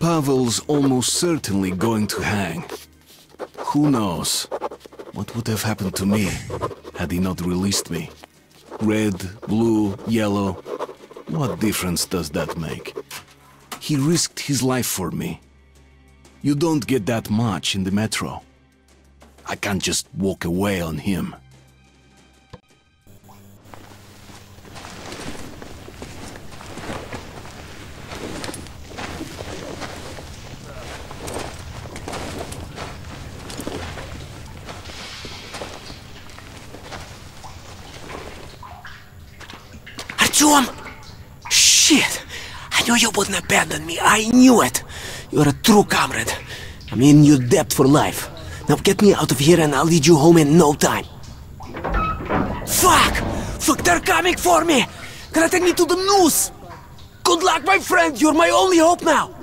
Pavel's almost certainly going to hang. Who knows what would have happened to me had he not released me? Red, blue, yellow, what difference does that make? He risked his life for me. You don't get that much in the metro. I can't just walk away on him. Artyom! Shit! I knew you wouldn't abandon me. I knew it. You're a true comrade. I'm in your debt for life. Now get me out of here and I'll lead you home in no time. Fuck! Fuck, they're coming for me! Gonna take me to the noose! Good luck, my friend! You're my only hope now!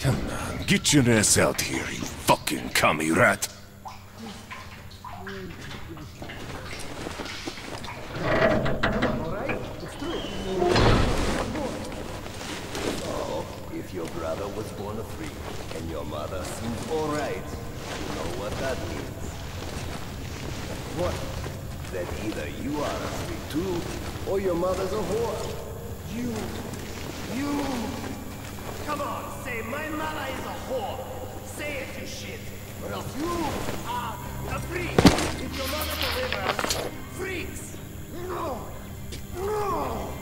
Come on, get your ass out here, you fucking commie rat. If your brother was born a freak your seems alright, you know what that means. What? That either you are a freak too, or your mother's a whore. You, you. Come on, say my mother is a whore. Say it, you shit. Or else you are a freak. If your mother delivers, freaks. No, no.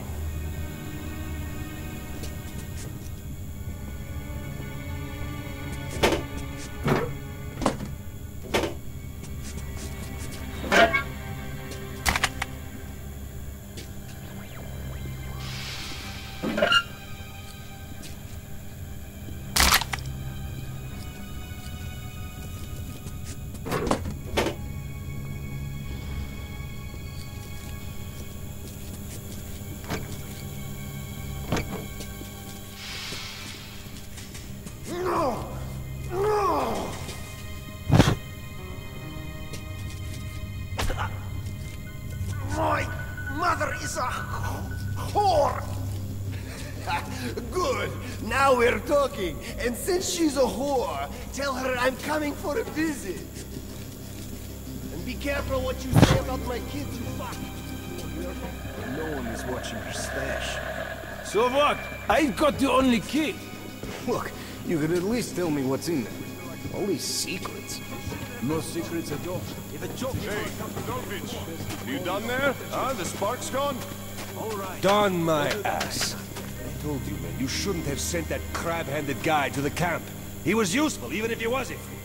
No! talking. And since she's a whore, tell her I'm coming for a visit. And be careful what you say about my kids, you fuck. No one is watching your stash. So what? I've got the only key. Look, you could at least tell me what's in there. All these secrets. No secrets at all. Hey, Kapitovich, you done there? Huh? The spark's gone? Done my ass. I told you, man, you shouldn't have sent that crab-handed guy to the camp. He was useful, even if he was a freak.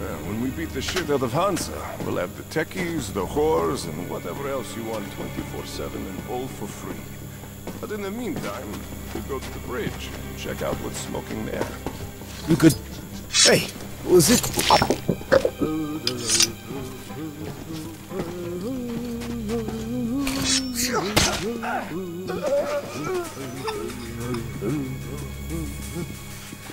Well, when we beat the shit out of Hansa, we'll have the techies, the whores, and whatever else you want 24-7 and all for free. But in the meantime, we'll go to the bridge and check out what's smoking there. You could... Hey, was it...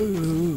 Dude,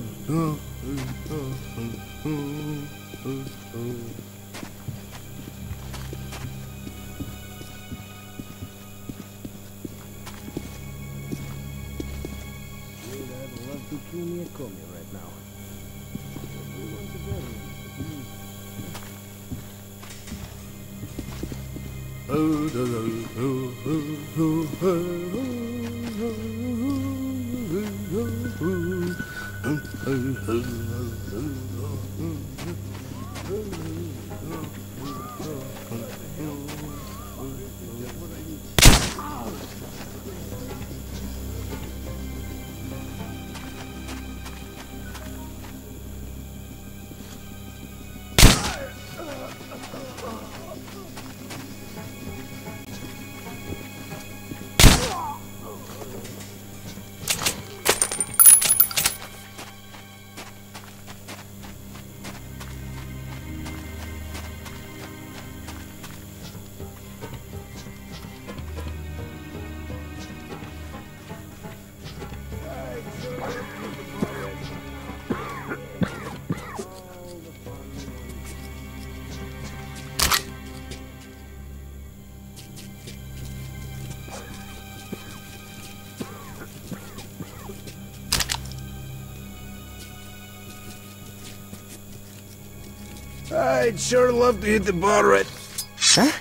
I'd sure love to hit the bar right. Huh?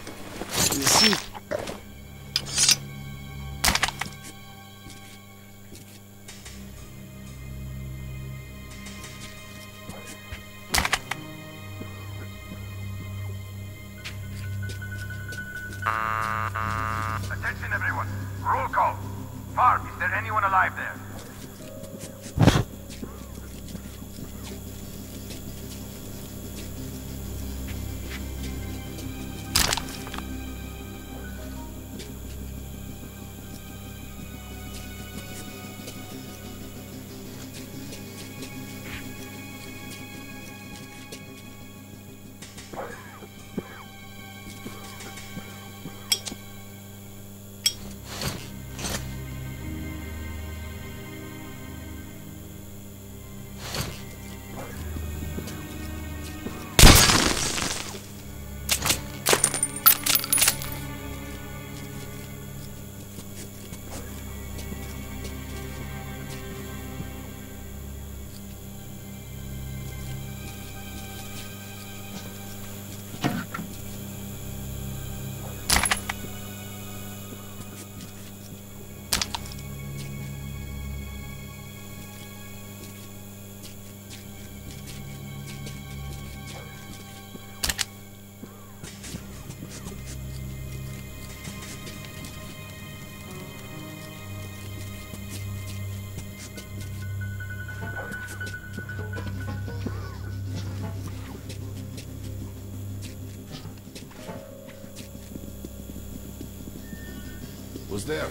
Was there?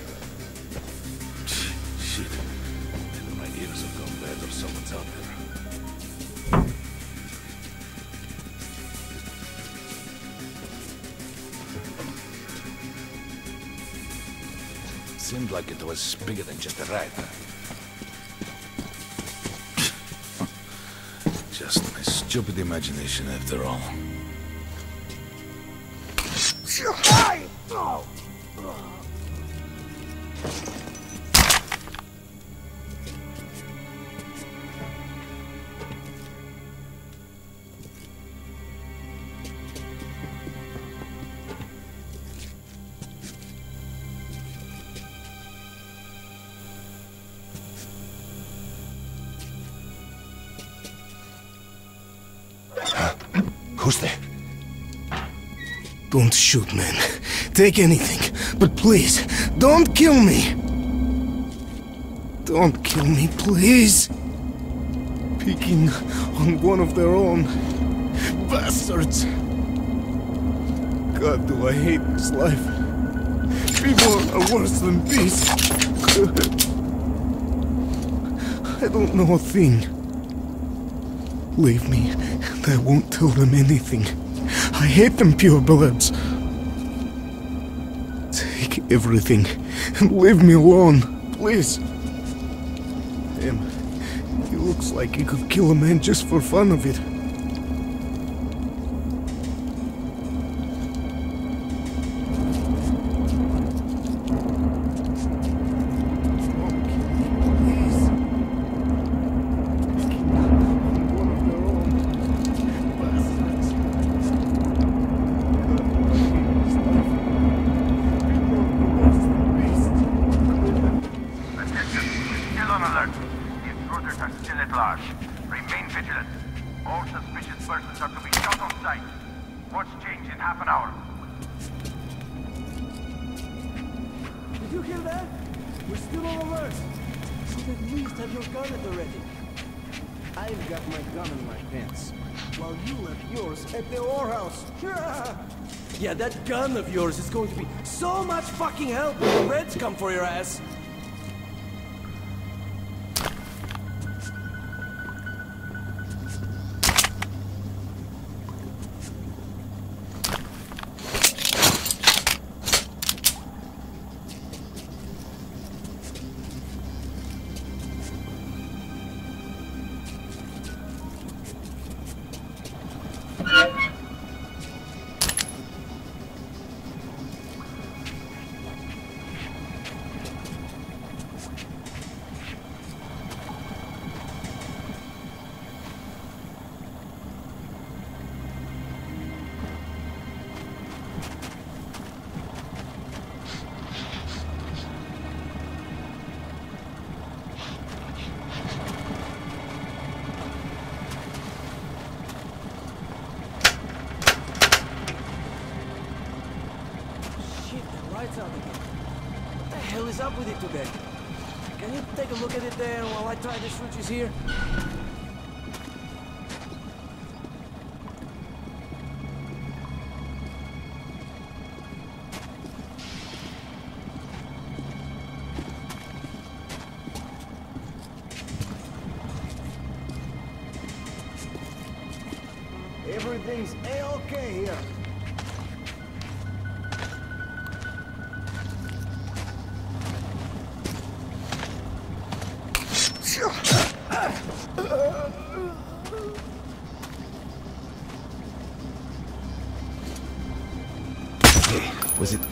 Shit. Either my ears have gone bad or someone's out there. Seemed like it was bigger than just a rat. just my stupid imagination after all. Who's there? don't shoot, man. Take anything, but please, don't kill me. Don't kill me, please. Picking on one of their own. Bastards. God, do I hate this life. People are worse than beasts. I don't know a thing. Leave me, I won't tell them anything. I hate them purebloods. Take everything and leave me alone, please. Him. He looks like he could kill a man just for fun of it. Yeah, that gun of yours is going to be so much fucking help when the Reds come for your ass. Up with it today? Can you take a look at it there while I try the switches here? Everything's A-okay here. Was it?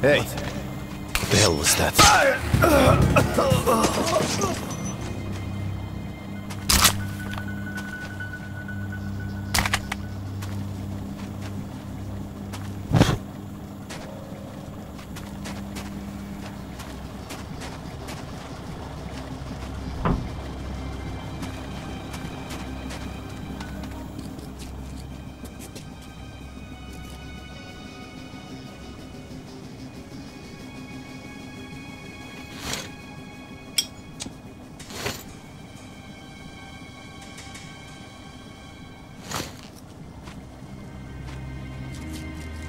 Hey, what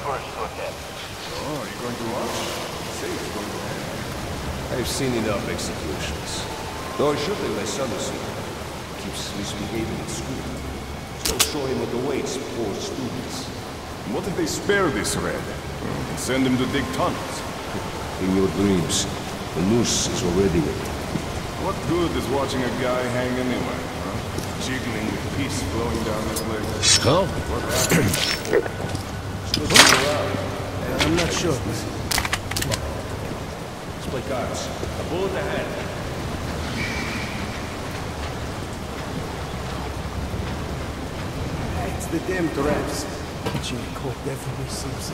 duties are encouraged to attend. Oh, are you going to watch? Say it's going to happen. I've seen enough executions. Though I should let my son see. Keeps misbehaving at school. So show him what awaits poor students. What if they spare this red? And send him to dig tunnels? In your dreams, the noose is already ready. What good is watching a guy hang anyway, huh? Jiggling with peace flowing down his legs. Skull? I'm not sure. Let's play cards. A bullet ahead. It's the damn traps. Catching a cold definitely seems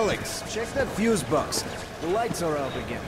Alex, check that fuse box. The lights are out again.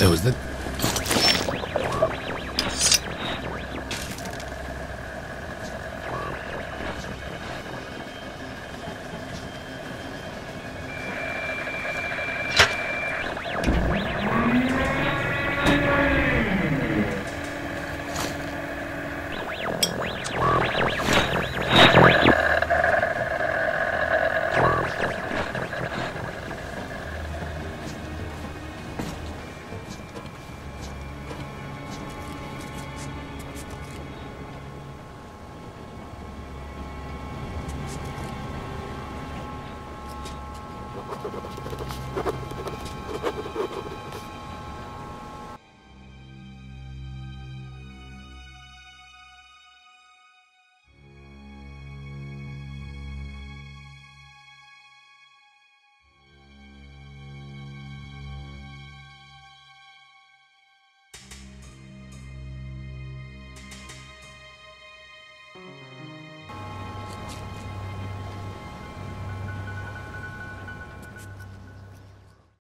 That was the